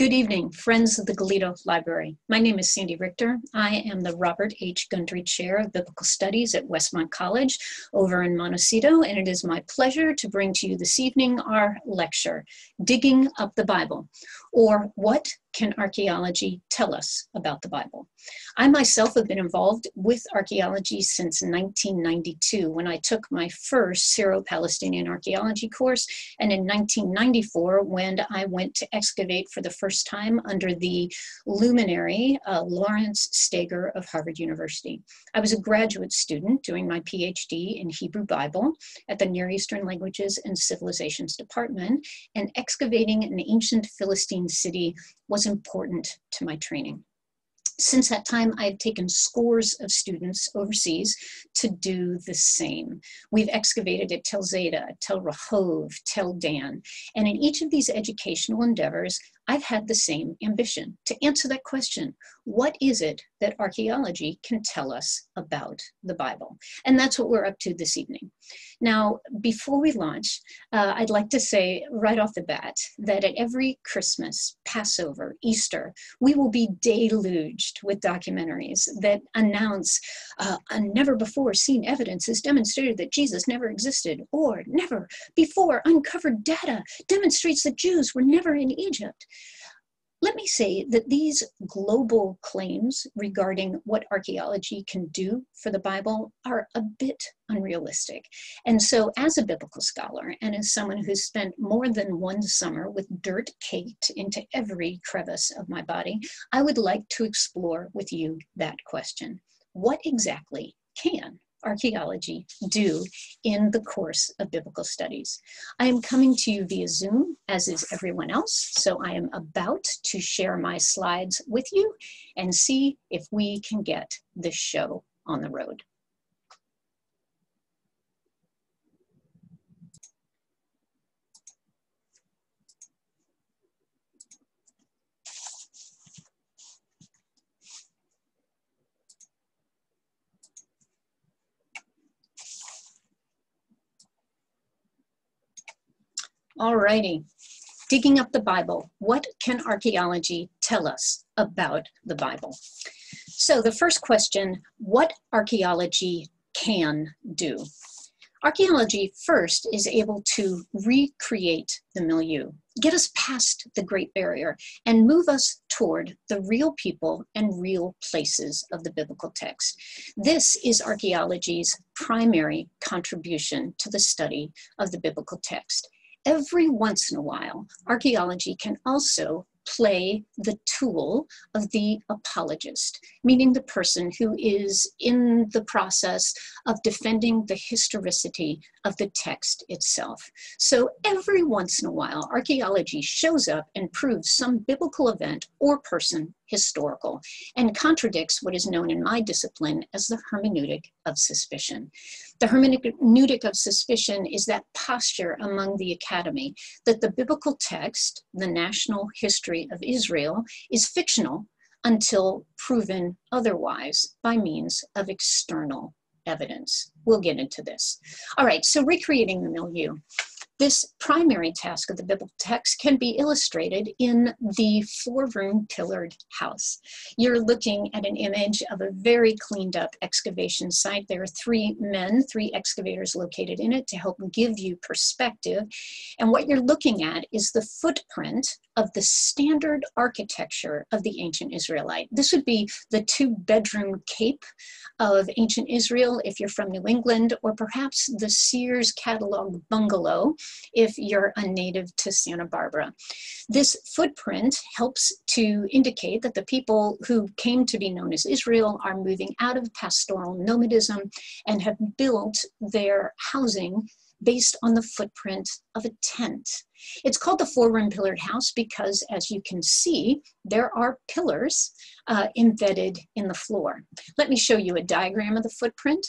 Good evening, friends of the Goleta Library. My name is Sandy Richter. I am the Robert H. Gundry Chair of Biblical Studies at Westmont College over in Montecito, and it is my pleasure to bring to you this evening our lecture, Digging Up the Bible, or What can archaeology tell us about the Bible? I myself have been involved with archaeology since 1992 when I took my first Syro Palestinian archaeology course, and in 1994 when I went to excavate for the first time under the luminary uh, Lawrence Stager of Harvard University. I was a graduate student doing my PhD in Hebrew Bible at the Near Eastern Languages and Civilizations Department, and excavating an ancient Philistine city was important to my training. Since that time, I've taken scores of students overseas to do the same. We've excavated at Tel Zayit, Tel Rehov, Tel Dan, and in each of these educational endeavors, I've had the same ambition to answer that question what is it that archaeology can tell us about the Bible? And that's what we're up to this evening. Now, before we launch, uh, I'd like to say right off the bat that at every Christmas, Passover, Easter, we will be deluged with documentaries that announce uh, a never before seen evidence has demonstrated that Jesus never existed, or never before uncovered data demonstrates that Jews were never in Egypt. Let me say that these global claims regarding what archaeology can do for the Bible are a bit unrealistic. And so, as a biblical scholar and as someone who's spent more than one summer with dirt caked into every crevice of my body, I would like to explore with you that question. What exactly can archaeology do in the course of biblical studies. I am coming to you via Zoom, as is everyone else, so I am about to share my slides with you and see if we can get this show on the road. Alrighty, digging up the Bible. What can archaeology tell us about the Bible? So the first question, what archaeology can do? Archaeology first is able to recreate the milieu, get us past the Great Barrier, and move us toward the real people and real places of the biblical text. This is archaeology's primary contribution to the study of the biblical text every once in a while, archaeology can also play the tool of the apologist, meaning the person who is in the process of defending the historicity of the text itself. So every once in a while, archaeology shows up and proves some biblical event or person historical and contradicts what is known in my discipline as the hermeneutic of suspicion. The hermeneutic of suspicion is that posture among the academy that the biblical text, the national history of Israel, is fictional until proven otherwise by means of external evidence. We'll get into this. All right, so recreating the milieu. This primary task of the biblical text can be illustrated in the four room pillared house. You're looking at an image of a very cleaned up excavation site. There are three men, three excavators located in it to help give you perspective. And what you're looking at is the footprint of the standard architecture of the ancient Israelite. This would be the two bedroom cape of ancient Israel if you're from New England, or perhaps the Sears catalog bungalow if you're a native to Santa Barbara. This footprint helps to indicate that the people who came to be known as Israel are moving out of pastoral nomadism and have built their housing based on the footprint of a tent. It's called the four room pillared house because, as you can see, there are pillars uh, embedded in the floor. Let me show you a diagram of the footprint.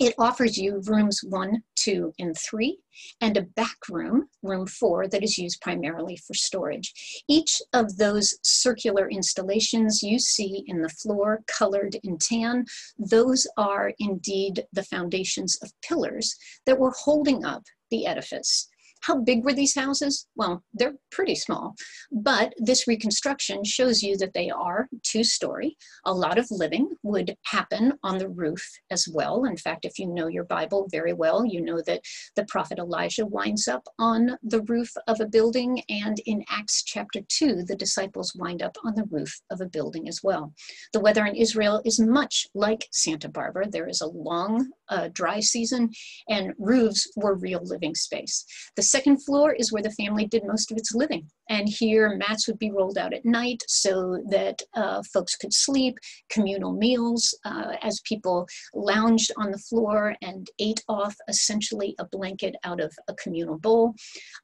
It offers you rooms one, two, and three, and a back room, room four, that is used primarily for storage. Each of those circular installations you see in the floor, colored in tan, those are indeed the foundations of pillars that were holding up the edifice. How big were these houses? Well, they're pretty small, but this reconstruction shows you that they are two story. A lot of living would happen on the roof as well. In fact, if you know your Bible very well, you know that the prophet Elijah winds up on the roof of a building, and in Acts chapter 2, the disciples wind up on the roof of a building as well. The weather in Israel is much like Santa Barbara. There is a long uh, dry season, and roofs were real living space. The second floor is where the family did most of its living. And here, mats would be rolled out at night so that uh, folks could sleep, communal meals uh, as people lounged on the floor and ate off essentially a blanket out of a communal bowl.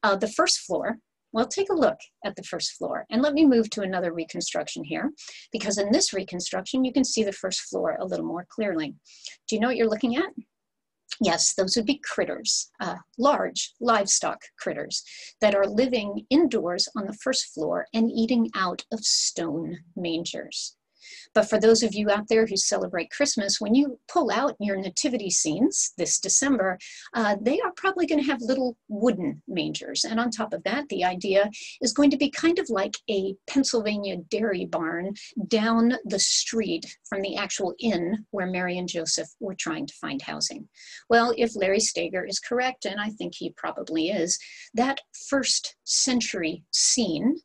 Uh, the first floor, well, take a look at the first floor. And let me move to another reconstruction here, because in this reconstruction, you can see the first floor a little more clearly. Do you know what you're looking at? Yes, those would be critters, uh, large livestock critters that are living indoors on the first floor and eating out of stone mangers. But for those of you out there who celebrate Christmas, when you pull out your nativity scenes this December, uh, they are probably going to have little wooden mangers. And on top of that, the idea is going to be kind of like a Pennsylvania dairy barn down the street from the actual inn where Mary and Joseph were trying to find housing. Well, if Larry Stager is correct, and I think he probably is, that first century scene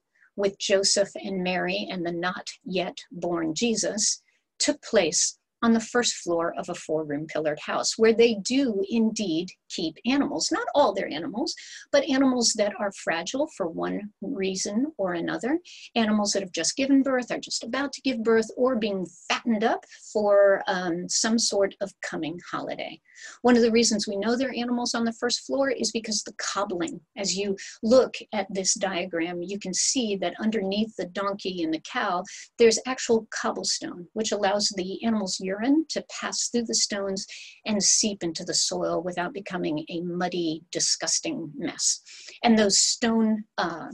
with Joseph and Mary and the not yet born Jesus took place on the first floor of a four room pillared house where they do indeed keep animals, not all their animals, but animals that are fragile for one reason or another, animals that have just given birth, are just about to give birth, or being fattened up for um, some sort of coming holiday. One of the reasons we know they're animals on the first floor is because the cobbling. As you look at this diagram, you can see that underneath the donkey and the cow, there's actual cobblestone, which allows the animal's to pass through the stones and seep into the soil without becoming a muddy, disgusting mess. And those stone uh,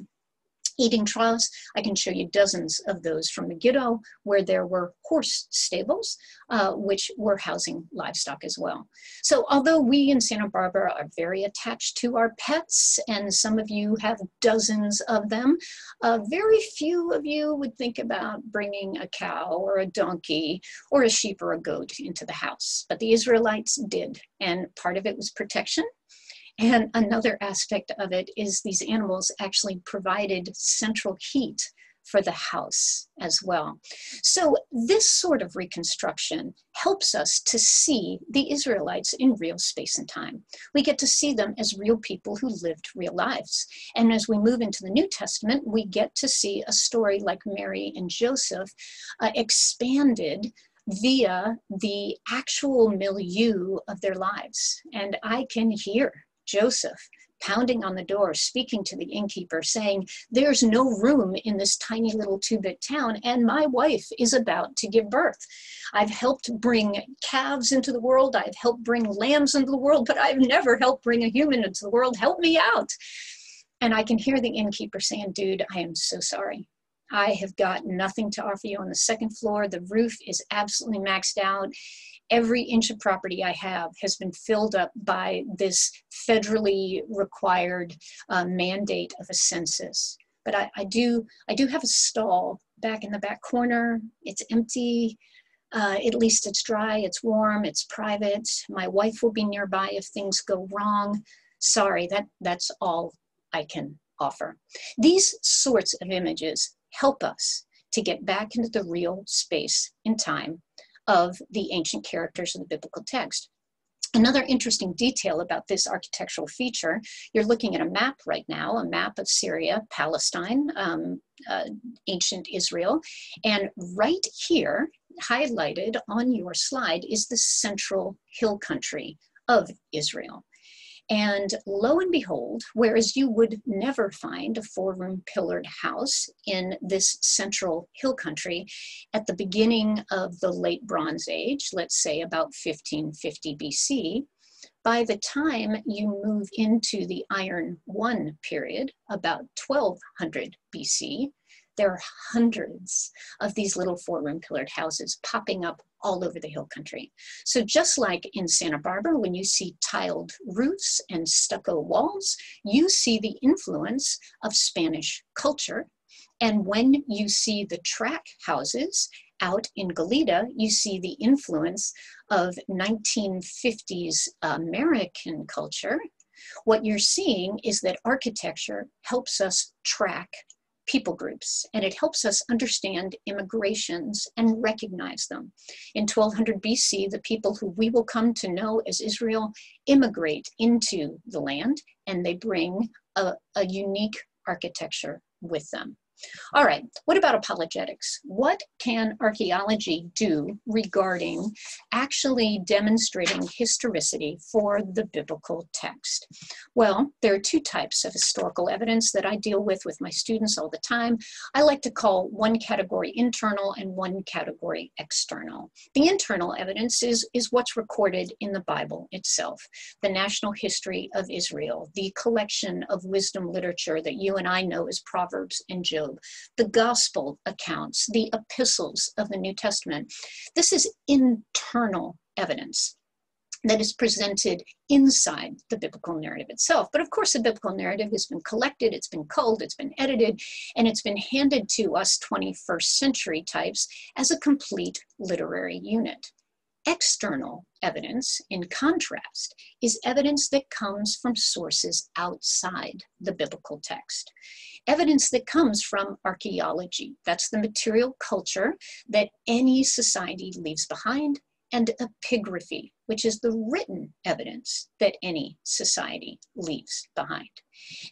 eating troughs. I can show you dozens of those from Megiddo where there were horse stables, uh, which were housing livestock as well. So although we in Santa Barbara are very attached to our pets, and some of you have dozens of them, uh, very few of you would think about bringing a cow or a donkey or a sheep or a goat into the house. But the Israelites did, and part of it was protection and another aspect of it is these animals actually provided central heat for the house as well. So, this sort of reconstruction helps us to see the Israelites in real space and time. We get to see them as real people who lived real lives. And as we move into the New Testament, we get to see a story like Mary and Joseph uh, expanded via the actual milieu of their lives. And I can hear Joseph pounding on the door, speaking to the innkeeper, saying, There's no room in this tiny little two bit town, and my wife is about to give birth. I've helped bring calves into the world, I've helped bring lambs into the world, but I've never helped bring a human into the world. Help me out. And I can hear the innkeeper saying, Dude, I am so sorry. I have got nothing to offer you on the second floor. The roof is absolutely maxed out every inch of property I have has been filled up by this federally required uh, mandate of a census. But I, I, do, I do have a stall back in the back corner. It's empty. Uh, at least it's dry, it's warm, it's private. My wife will be nearby if things go wrong. Sorry, that, that's all I can offer. These sorts of images help us to get back into the real space in time of the ancient characters in the biblical text. Another interesting detail about this architectural feature, you're looking at a map right now, a map of Syria, Palestine, um, uh, ancient Israel, and right here, highlighted on your slide, is the central hill country of Israel. And lo and behold, whereas you would never find a four room pillared house in this central hill country at the beginning of the late Bronze Age, let's say about 1550 BC, by the time you move into the Iron One period, about 1200 BC, there are hundreds of these little four room pillared houses popping up all over the hill country. So just like in Santa Barbara, when you see tiled roofs and stucco walls, you see the influence of Spanish culture. And when you see the track houses out in Goleta, you see the influence of 1950s American culture. What you're seeing is that architecture helps us track people groups, and it helps us understand immigrations and recognize them. In 1200 BC, the people who we will come to know as Israel immigrate into the land, and they bring a, a unique architecture with them. All right, what about apologetics? What can archaeology do regarding actually demonstrating historicity for the biblical text? Well, there are two types of historical evidence that I deal with with my students all the time. I like to call one category internal and one category external. The internal evidence is, is what's recorded in the Bible itself, the national history of Israel, the collection of wisdom literature that you and I know as Proverbs and Job The gospel accounts, the epistles of the New Testament. This is internal evidence that is presented inside the biblical narrative itself. But of course, the biblical narrative has been collected, it's been culled, it's been edited, and it's been handed to us 21st century types as a complete literary unit. External evidence, in contrast, is evidence that comes from sources outside the biblical text. Evidence that comes from archaeology. That's the material culture that any society leaves behind, and epigraphy, which is the written evidence that any society leaves behind.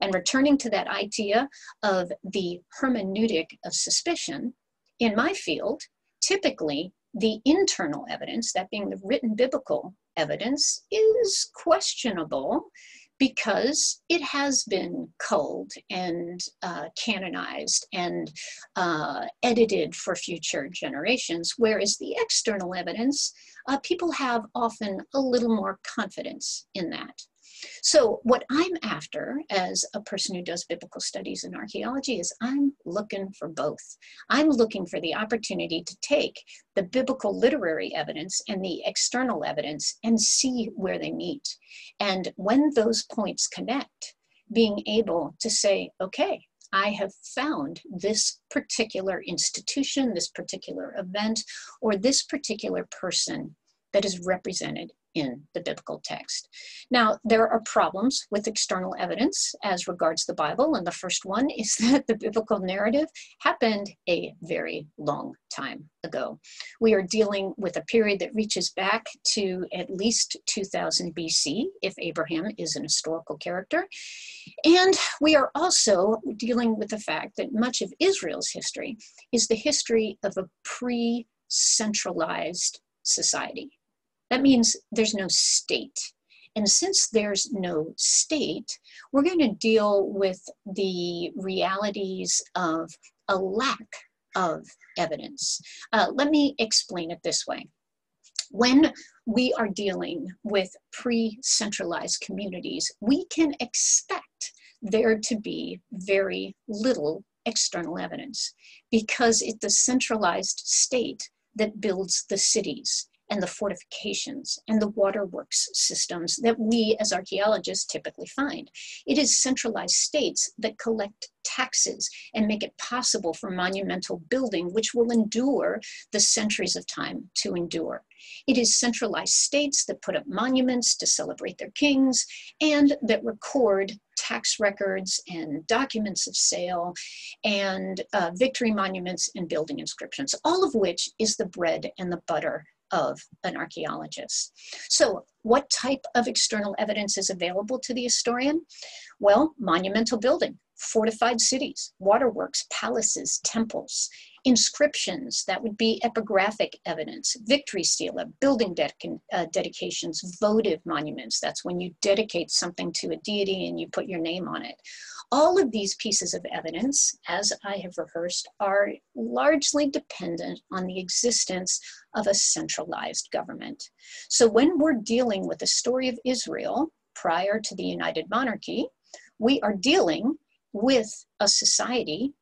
And returning to that idea of the hermeneutic of suspicion, in my field, typically the internal evidence, that being the written biblical evidence, is questionable because it has been culled and uh, canonized and uh, edited for future generations, whereas the external evidence, uh, people have often a little more confidence in that. So, what I'm after as a person who does biblical studies and archaeology is I'm looking for both. I'm looking for the opportunity to take the biblical literary evidence and the external evidence and see where they meet. And when those points connect, being able to say, okay, I have found this particular institution, this particular event, or this particular person that is represented in the biblical text. Now, there are problems with external evidence as regards the Bible, and the first one is that the biblical narrative happened a very long time ago. We are dealing with a period that reaches back to at least 2000 BC, if Abraham is an historical character. And we are also dealing with the fact that much of Israel's history is the history of a pre centralized society. That means there's no state. And since there's no state, we're going to deal with the realities of a lack of evidence. Uh, let me explain it this way. When we are dealing with pre centralized communities, we can expect there to be very little external evidence because it's the centralized state that builds the cities and the fortifications and the waterworks systems that we as archaeologists typically find. It is centralized states that collect taxes and make it possible for monumental building, which will endure the centuries of time to endure. It is centralized states that put up monuments to celebrate their kings and that record tax records and documents of sale and uh, victory monuments and building inscriptions, all of which is the bread and the butter of an archaeologist. So, what type of external evidence is available to the historian? Well, monumental building, fortified cities, waterworks, palaces, temples, inscriptions, that would be epigraphic evidence, victory stele, building uh, dedications, votive monuments, that's when you dedicate something to a deity and you put your name on it. All of these pieces of evidence, as I have rehearsed, are largely dependent on the existence of a centralized government. So when we're dealing with the story of Israel prior to the United Monarchy, we are dealing with a society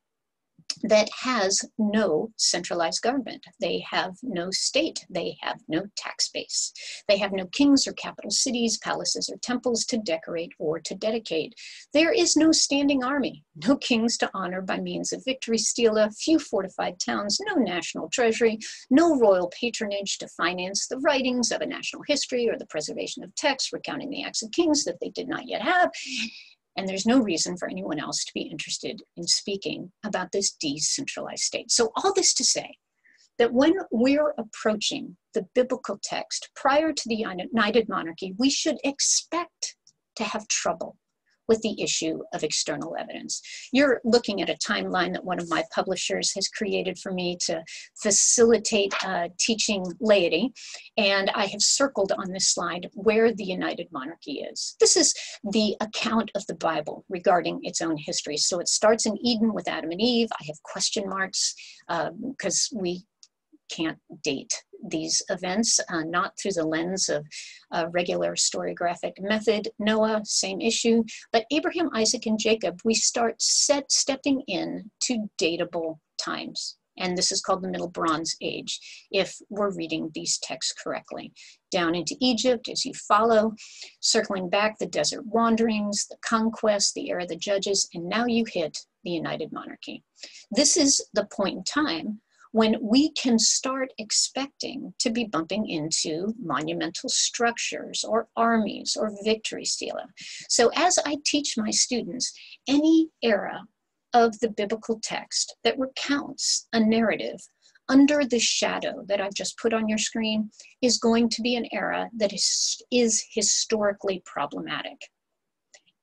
that has no centralized government. They have no state. They have no tax base. They have no kings or capital cities, palaces, or temples to decorate or to dedicate. There is no standing army, no kings to honor by means of victory stela, few fortified towns, no national treasury, no royal patronage to finance the writings of a national history or the preservation of texts recounting the acts of kings that they did not yet have and there's no reason for anyone else to be interested in speaking about this decentralized state. So, all this to say that when we're approaching the biblical text prior to the United Monarchy, we should expect to have trouble with the issue of external evidence. You're looking at a timeline that one of my publishers has created for me to facilitate uh, teaching laity, and I have circled on this slide where the United Monarchy is. This is the account of the Bible regarding its own history. So it starts in Eden with Adam and Eve. I have question marks because um, we can't date these events, uh, not through the lens of a regular historiographic method. Noah, same issue. But Abraham, Isaac, and Jacob, we start set, stepping in to datable times. And this is called the Middle Bronze Age, if we're reading these texts correctly. Down into Egypt as you follow, circling back the desert wanderings, the conquest, the era of the judges, and now you hit the United Monarchy. This is the point in time when we can start expecting to be bumping into monumental structures or armies or victory stela. So as I teach my students, any era of the biblical text that recounts a narrative under the shadow that I've just put on your screen is going to be an era that is, is historically problematic.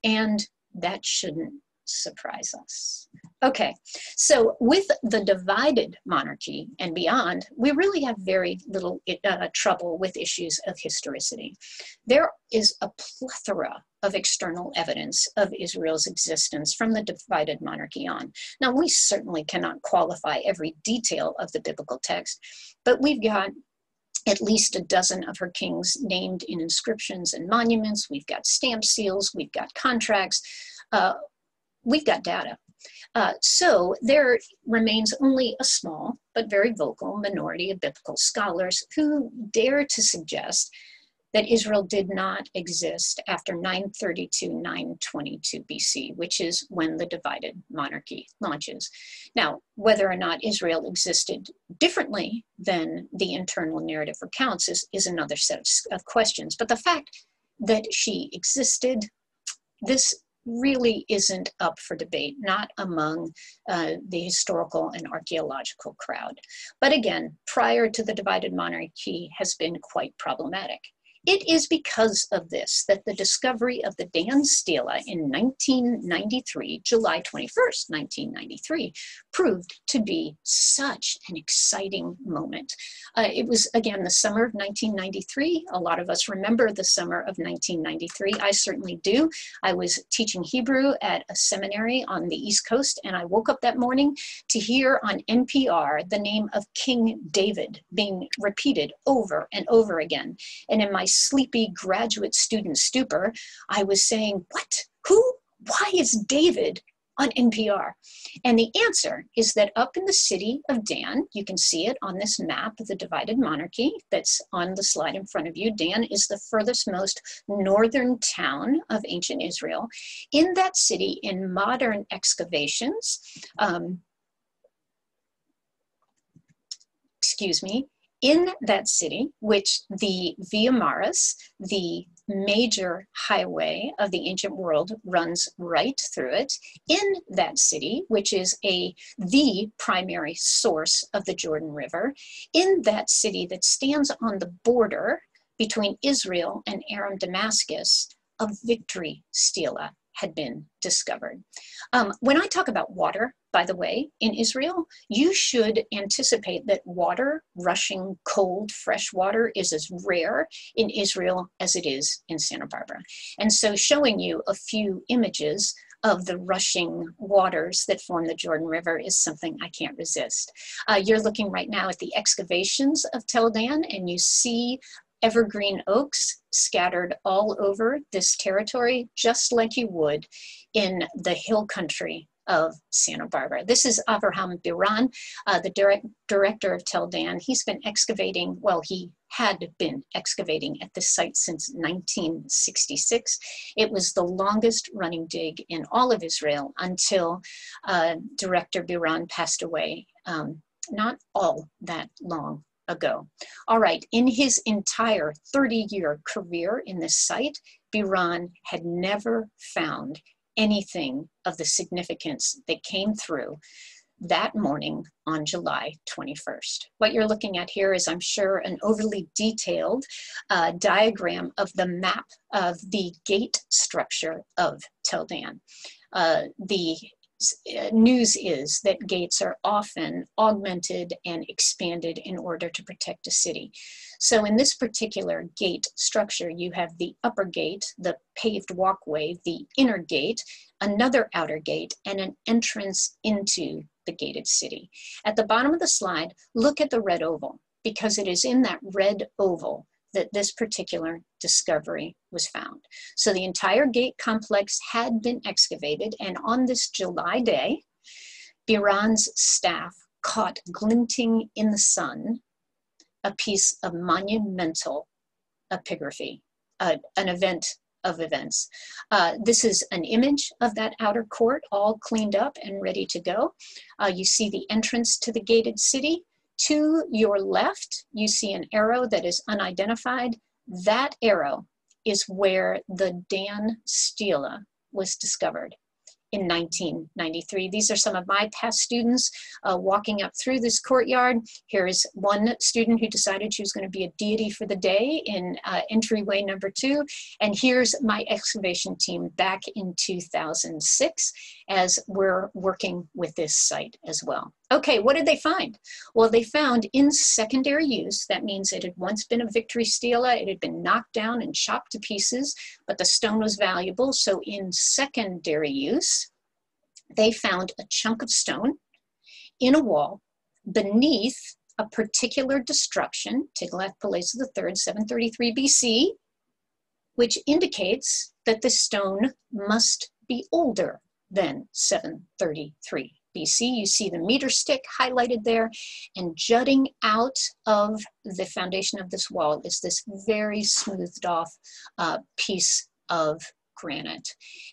And that shouldn't surprise us. Okay, so with the divided monarchy and beyond, we really have very little uh, trouble with issues of historicity. There is a plethora of external evidence of Israel's existence from the divided monarchy on. Now, we certainly cannot qualify every detail of the biblical text, but we've got at least a dozen of her kings named in inscriptions and monuments. We've got stamp seals, we've got contracts. Uh, we've got data. Uh, so there remains only a small but very vocal minority of biblical scholars who dare to suggest that Israel did not exist after 932 922 BC, which is when the divided monarchy launches. Now, whether or not Israel existed differently than the internal narrative recounts is, is another set of, of questions. But the fact that she existed, this really isn't up for debate, not among uh, the historical and archaeological crowd. But again, prior to the divided monarchy has been quite problematic. It is because of this that the discovery of the Dan Stela in 1993, July 21st, 1993, proved to be such an exciting moment. Uh, it was, again, the summer of 1993. A lot of us remember the summer of 1993. I certainly do. I was teaching Hebrew at a seminary on the East Coast, and I woke up that morning to hear on NPR the name of King David being repeated over and over again. And in my sleepy graduate student stupor, I was saying, What? Who? Why is David on NPR? And the answer is that up in the city of Dan, you can see it on this map of the divided monarchy that's on the slide in front of you. Dan is the furthest most northern town of ancient Israel. In that city, in modern excavations, um, excuse me, in that city, which the Via Maris, the major highway of the ancient world runs right through it in that city which is a the primary source of the jordan river in that city that stands on the border between israel and aram damascus a victory stela had been discovered. Um, when I talk about water, by the way, in Israel, you should anticipate that water, rushing cold, fresh water, is as rare in Israel as it is in Santa Barbara. And so, showing you a few images of the rushing waters that form the Jordan River is something I can't resist. Uh, you're looking right now at the excavations of Tel Dan, and you see evergreen oaks scattered all over this territory, just like you would in the hill country of Santa Barbara. This is Avraham Biran, uh, the direct, director of Tel Dan. He's been excavating, well, he had been excavating at this site since 1966. It was the longest running dig in all of Israel until uh, Director Biran passed away um, not all that long ago. All right, in his entire 30 year career in this site, Biran had never found anything of the significance that came through that morning on July 21st. What you're looking at here is, I'm sure, an overly detailed uh, diagram of the map of the gate structure of Tel Dan. Uh, the news is that gates are often augmented and expanded in order to protect a city. So in this particular gate structure, you have the upper gate, the paved walkway, the inner gate, another outer gate, and an entrance into the gated city. At the bottom of the slide, look at the red oval because it is in that red oval that this particular discovery was found. So the entire gate complex had been excavated, and on this July day, Biran's staff caught glinting in the sun a piece of monumental epigraphy, uh, an event of events. Uh, this is an image of that outer court, all cleaned up and ready to go. Uh, you see the entrance to the gated city. To your left, you see an arrow that is unidentified. That arrow is where the Dan Stela was discovered in 1993. These are some of my past students uh, walking up through this courtyard. Here's one student who decided she was going to be a deity for the day in uh, entryway number two. And here's my excavation team back in 2006 as we're working with this site as well. Okay, what did they find? Well, they found in secondary use, that means it had once been a victory stela, it had been knocked down and chopped to pieces, but the stone was valuable. So in secondary use, they found a chunk of stone in a wall beneath a particular destruction, Tiglath-Pileser III, 733 BC, which indicates that the stone must be older than 733 BC. You see the meter stick highlighted there, and jutting out of the foundation of this wall is this very smoothed off uh, piece of granite.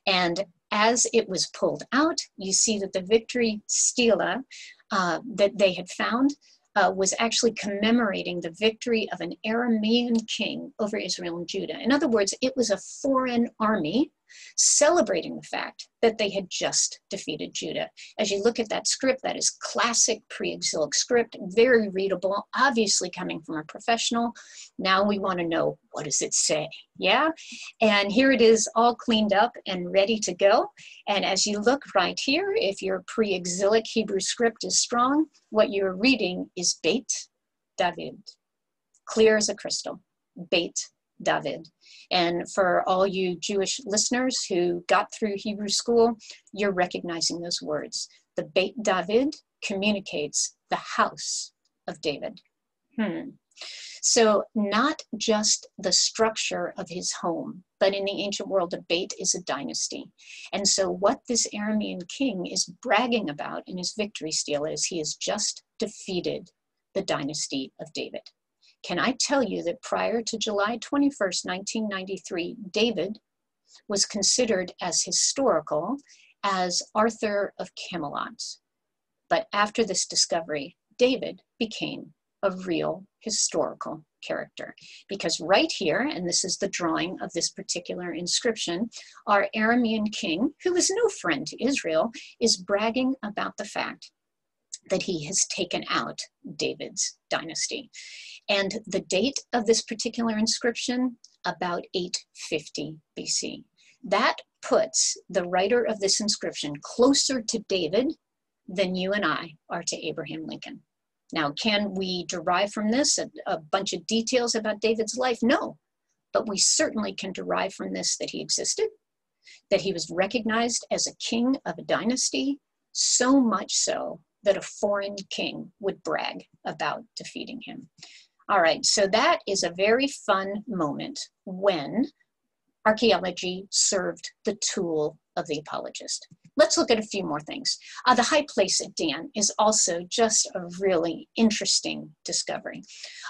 And as it was pulled out, you see that the victory stela uh, that they had found uh, was actually commemorating the victory of an Aramean king over Israel and Judah. In other words, it was a foreign army celebrating the fact that they had just defeated Judah. As you look at that script, that is classic pre exilic script, very readable, obviously coming from a professional. Now we want to know what does it say? Yeah? And here it is all cleaned up and ready to go. And as you look right here, if your pre exilic Hebrew script is strong, what you're reading is Beit David, clear as a crystal. Beit David. And for all you Jewish listeners who got through Hebrew school, you're recognizing those words. The Beit David communicates the house of David. Hmm. So, not just the structure of his home, but in the ancient world, a Beit is a dynasty. And so, what this Aramean king is bragging about in his victory stela is he has just defeated the dynasty of David. Can I tell you that prior to July 21st, 1993, David was considered as historical as Arthur of Camelot. But after this discovery, David became a real historical character. Because right here, and this is the drawing of this particular inscription, our Aramean king, who is no friend to Israel, is bragging about the fact that he has taken out David's dynasty. And the date of this particular inscription, about 850 BC. That puts the writer of this inscription closer to David than you and I are to Abraham Lincoln. Now, can we derive from this a, a, bunch of details about David's life? No, but we certainly can derive from this that he existed, that he was recognized as a king of a dynasty, so much so that a foreign king would brag about defeating him. All right, so that is a very fun moment when archaeology served the tool of the apologist. Let's look at a few more things. Uh, the high place at Dan is also just a really interesting discovery.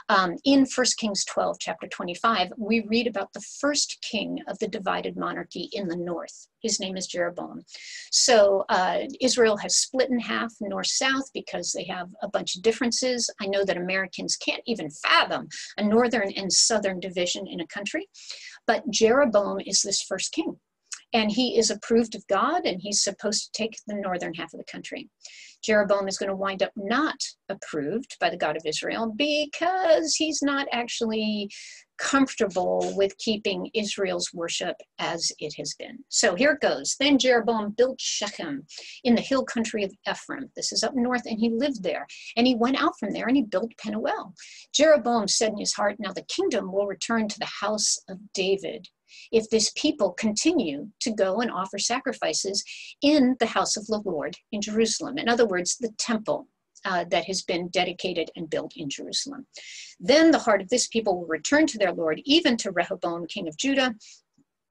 Um, in 1 Kings 12, chapter 25, we read about the first king of the divided monarchy in the north. His name is Jeroboam. So uh, Israel has split in half north south because they have a bunch of differences. I know that Americans can't even fathom a northern and southern division in a country, but Jeroboam is this first king and he is approved of God and he's supposed to take the northern half of the country. Jeroboam is going to wind up not approved by the God of Israel because he's not actually comfortable with keeping Israel's worship as it has been. So here it goes. Then Jeroboam built Shechem in the hill country of Ephraim. This is up north, and he lived there. And he went out from there and he built Penuel. Jeroboam said in his heart, Now the kingdom will return to the house of David if this people continue to go and offer sacrifices in the house of the Lord in Jerusalem. In other words, the temple uh, that has been dedicated and built in Jerusalem. Then the heart of this people will return to their Lord, even to Rehoboam, king of Judah,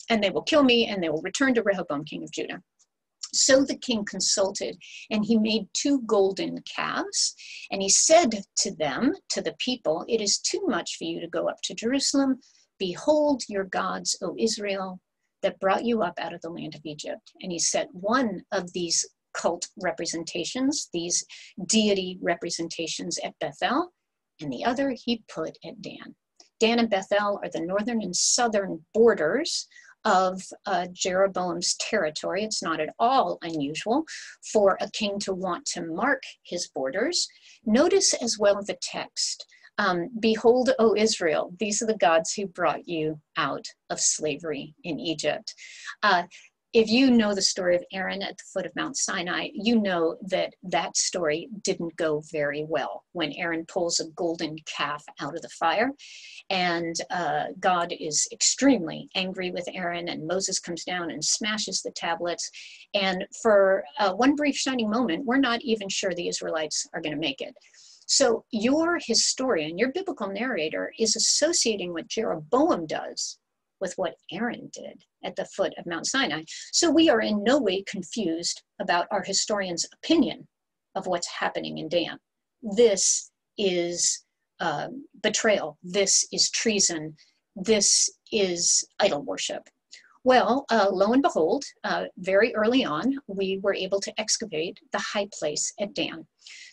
and they will kill me, and they will return to Rehoboam, king of Judah. So the king consulted, and he made two golden calves. And he said to them, to the people, It is too much for you to go up to Jerusalem. Behold your gods, O Israel, that brought you up out of the land of Egypt. And he set one of these cult representations, these deity representations at Bethel, and the other he put at Dan. Dan and Bethel are the northern and southern borders of uh, Jeroboam's territory. It's not at all unusual for a king to want to mark his borders. Notice as well the text um, Behold, O Israel, these are the gods who brought you out of slavery in Egypt. Uh, if you know the story of Aaron at the foot of Mount Sinai, you know that that story didn't go very well when Aaron pulls a golden calf out of the fire. And uh, God is extremely angry with Aaron, and Moses comes down and smashes the tablets. And for uh, one brief shining moment, we're not even sure the Israelites are going to make it. So your historian, your biblical narrator, is associating what Jeroboam does with what Aaron did at the foot of Mount Sinai. So we are in no way confused about our historian's opinion of what's happening in Dan. This is uh, betrayal. This is treason. This is idol worship. Well, uh, lo and behold, uh, very early on, we were able to excavate the high place at Dan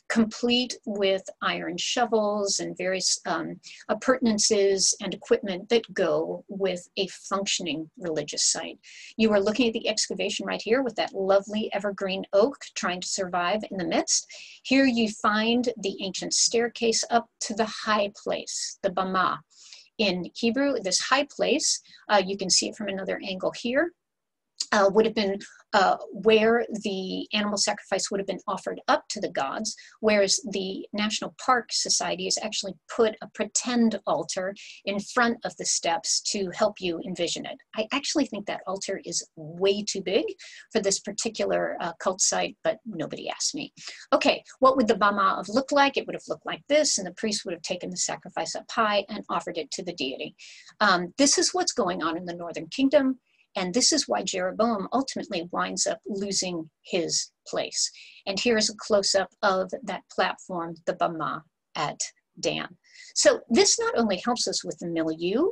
complete with iron shovels and various um, appurtenances and equipment that go with a functioning religious site. You are looking at the excavation right here with that lovely evergreen oak trying to survive in the midst. Here you find the ancient staircase up to the high place, the Bama. In Hebrew, this high place, uh, you can see it from another angle here, uh, would have been uh, where the animal sacrifice would have been offered up to the gods, whereas the National Park Society has actually put a pretend altar in front of the steps to help you envision it. I actually think that altar is way too big for this particular uh, cult site, but nobody asked me. Okay, what would the Bama have looked like? It would have looked like this, and the priest would have taken the sacrifice up high and offered it to the deity. Um, this is what's going on in the Northern Kingdom. And this is why Jeroboam ultimately winds up losing his place. And here is a close up of that platform, the Bama at Dan. So this not only helps us with the milieu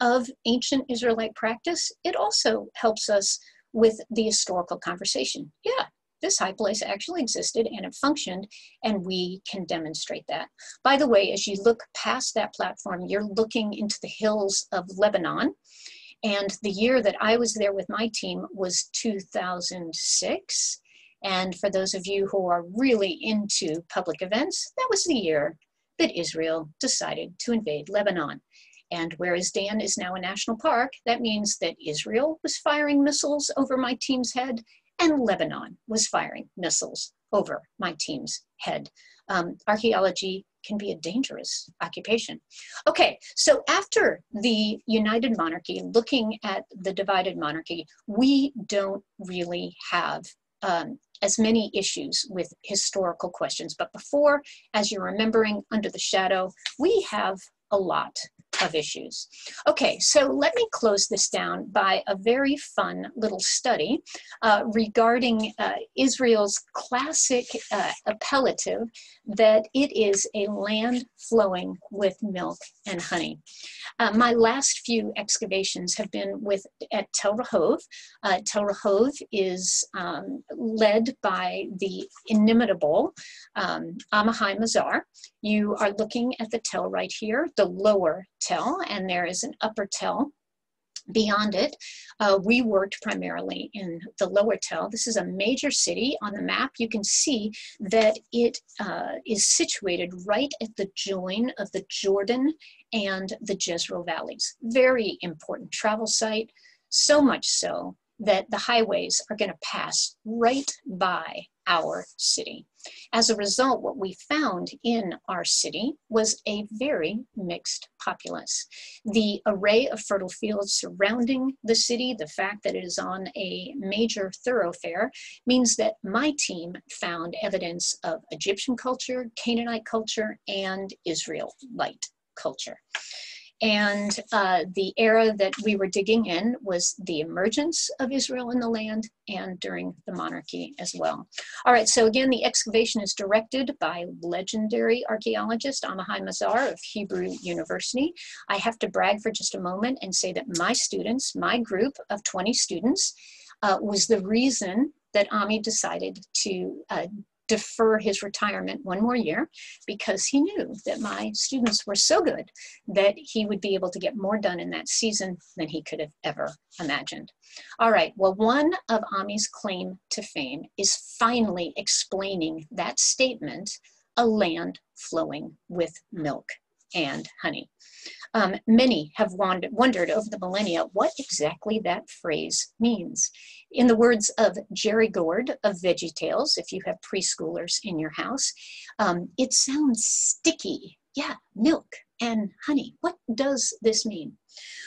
of ancient Israelite practice, it also helps us with the historical conversation. Yeah, this high place actually existed and it functioned, and we can demonstrate that. By the way, as you look past that platform, you're looking into the hills of Lebanon, and the year that I was there with my team was 2006. And for those of you who are really into public events, that was the year that Israel decided to invade Lebanon. And whereas Dan is now a national park, that means that Israel was firing missiles over my team's head and Lebanon was firing missiles over my team's head. Um, archaeology can be a dangerous occupation. Okay, so after the United Monarchy, looking at the divided monarchy, we don't really have um, as many issues with historical questions. But before, as you're remembering, under the shadow, we have a lot of issues. Okay, so let me close this down by a very fun little study uh, regarding uh, Israel's classic uh, appellative that it is a land flowing with milk and honey. Uh, my last few excavations have been with at Tel Rehov. Uh, Tel Rehov is um, led by the inimitable um, Amihai Mazar. You are looking at the tell right here, the lower and there is an upper tell beyond it, uh, we worked primarily in the lower tell. This is a major city. On the map, you can see that it uh, is situated right at the join of the Jordan and the Jezreel valleys. Very important travel site, so much so that the highways are going to pass right by our city. As a result, what we found in our city was a very mixed populace. The array of fertile fields surrounding the city, the fact that it is on a major thoroughfare, means that my team found evidence of Egyptian culture, Canaanite culture, and Israelite culture. And uh, the era that we were digging in was the emergence of Israel in the land and during the monarchy as well. All right, so again, the excavation is directed by legendary archaeologist Amihai Mazar of Hebrew University. I have to brag for just a moment and say that my students, my group of 20 students, uh, was the reason that Ami decided to uh, defer his retirement one more year because he knew that my students were so good that he would be able to get more done in that season than he could have ever imagined. All right, well, one of Ami's claim to fame is finally explaining that statement a land flowing with milk and honey. Um, many have wondered, over the millennia what exactly that phrase means. In the words of Jerry Gourd of Veggie Tales, if you have preschoolers in your house, um, it sounds sticky. Yeah, milk and honey. What does this mean?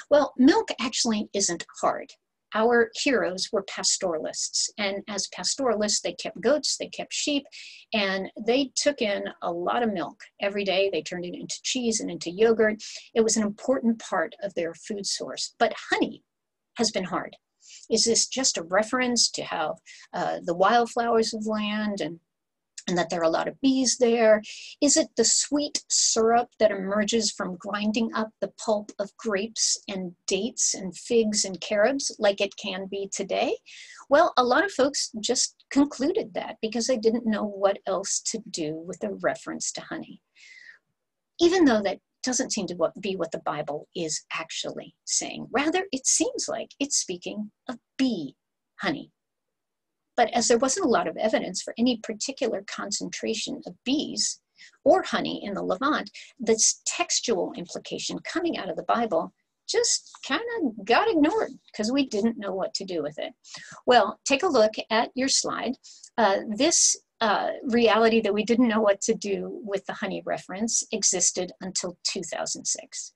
Well, milk actually isn't hard our heroes were pastoralists. And as pastoralists, they kept goats, they kept sheep, and they took in a lot of milk every day. They turned it into cheese and into yogurt. It was an important part of their food source. But honey has been hard. Is this just a reference to how uh, the wildflowers of land and and that there are a lot of bees there? Is it the sweet syrup that emerges from grinding up the pulp of grapes and dates and figs and carobs like it can be today? Well, a lot of folks just concluded that because they didn't know what else to do with a reference to honey. Even though that doesn't seem to be what the Bible is actually saying. Rather, it seems like it's speaking of bee honey. But as there wasn't a lot of evidence for any particular concentration of bees or honey in the Levant, this textual implication coming out of the Bible just kind of got ignored because we didn't know what to do with it. Well, take a look at your slide. Uh, this uh, reality that we didn't know what to do with the honey reference existed until 2006.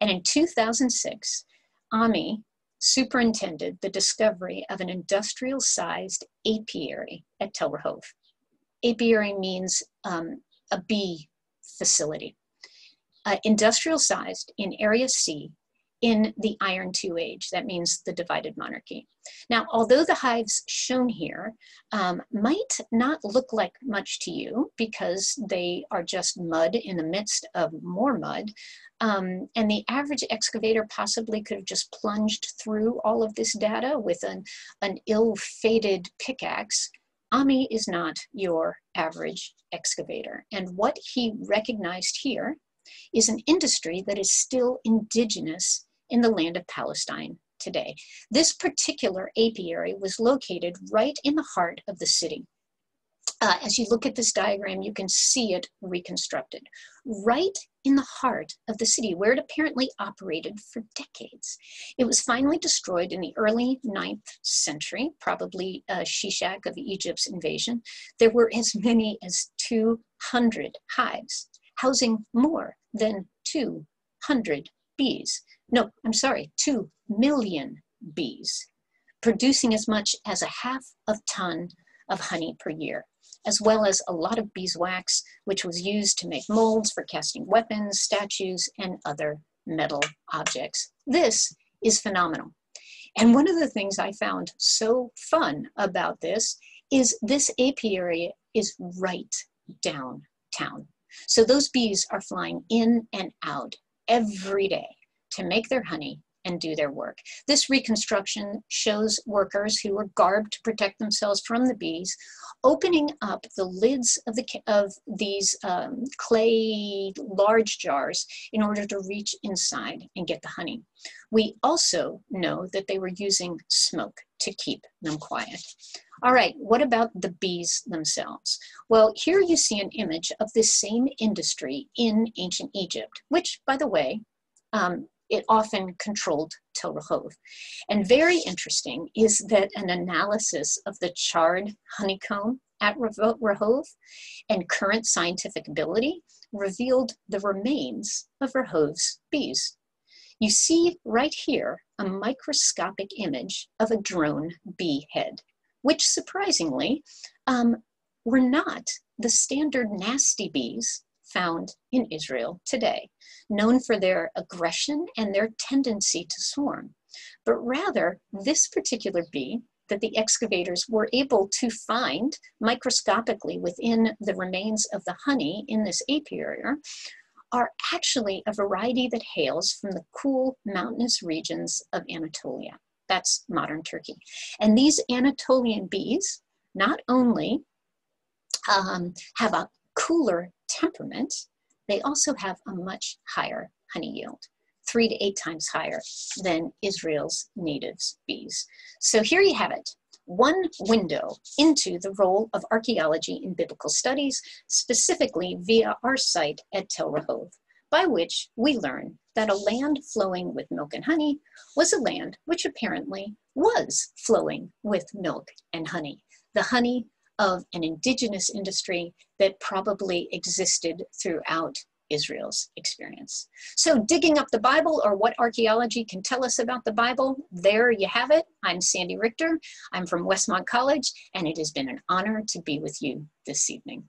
And in 2006, AMI superintended the discovery of an industrial sized apiary at Tel Rehov. Apiary means um, a bee facility. Uh, industrial sized in Area C in the Iron II age. That means the divided monarchy. Now, although the hives shown here um, might not look like much to you because they are just mud in the midst of more mud, um, and the average excavator possibly could have just plunged through all of this data with an, an ill-fated pickaxe. Ami is not your average excavator. And what he recognized here is an industry that is still indigenous in the land of Palestine today. This particular apiary was located right in the heart of the city. Uh, as you look at this diagram, you can see it reconstructed right in the heart of the city where it apparently operated for decades. It was finally destroyed in the early 9th century, probably uh, Shishak of Egypt's invasion. There were as many as 200 hives, housing more than 200 bees. No, I'm sorry, 2 million bees, producing as much as a half of ton of honey per year as well as a lot of beeswax, which was used to make molds for casting weapons, statues, and other metal objects. This is phenomenal. And one of the things I found so fun about this is this apiary is right downtown. So those bees are flying in and out every day to make their honey and do their work. This reconstruction shows workers who were garbed to protect themselves from the bees, opening up the lids of, the, of these um, clay large jars in order to reach inside and get the honey. We also know that they were using smoke to keep them quiet. All right, what about the bees themselves? Well, here you see an image of this same industry in ancient Egypt, which, by the way, um, it often controlled Tel Rehov. And very interesting is that an analysis of the charred honeycomb at Rehov and current scientific ability revealed the remains of Rehov's bees. You see right here a microscopic image of a drone bee head, which surprisingly um, were not the standard nasty bees found in Israel today, known for their aggression and their tendency to swarm. But rather, this particular bee that the excavators were able to find microscopically within the remains of the honey in this apiary are actually a variety that hails from the cool mountainous regions of Anatolia. That's modern Turkey. And these Anatolian bees not only um, have a cooler temperament, they also have a much higher honey yield, three to eight times higher than Israel's natives bees. So here you have it, one window into the role of archaeology in biblical studies, specifically via our site at Tel Rehov, by which we learn that a land flowing with milk and honey was a land which apparently was flowing with milk and honey. The honey of an indigenous industry that probably existed throughout Israel's experience. So, digging up the Bible or what archaeology can tell us about the Bible, there you have it. I'm Sandy Richter. I'm from Westmont College, and it has been an honor to be with you this evening.